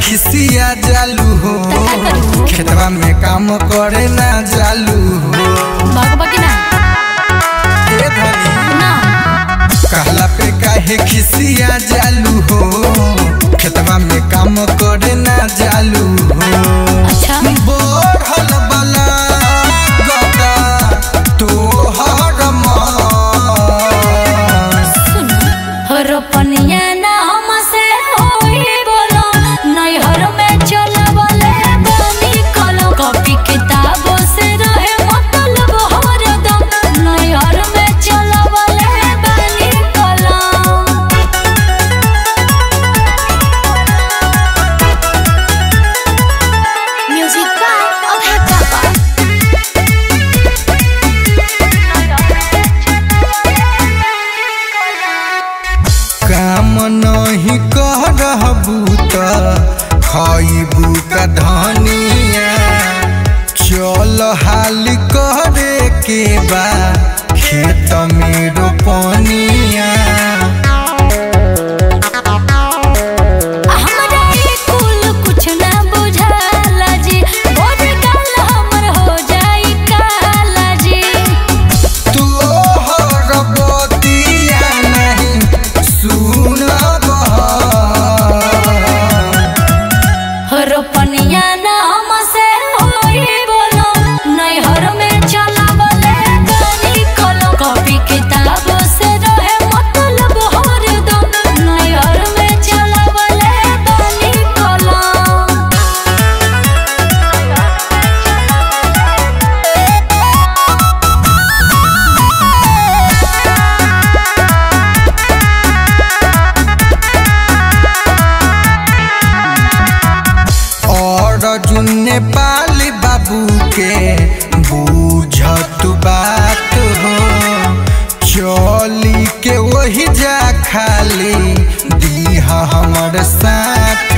खिसिया जालू हो? खेतवा में काम करे ना जालू। काहे खिसिया जालू हो। खेतवा में काम करे ना जालू हो। अच्छा। बोढ़ल बला गदा तोहर मन सुन रोपनिया ना ଯିବା କ୍ଷେତ ମିରୁ ପନିଆ ropa नेपाली बाबू के बुझत बात हो। चली के वही जा खाली दीह हमर साथ।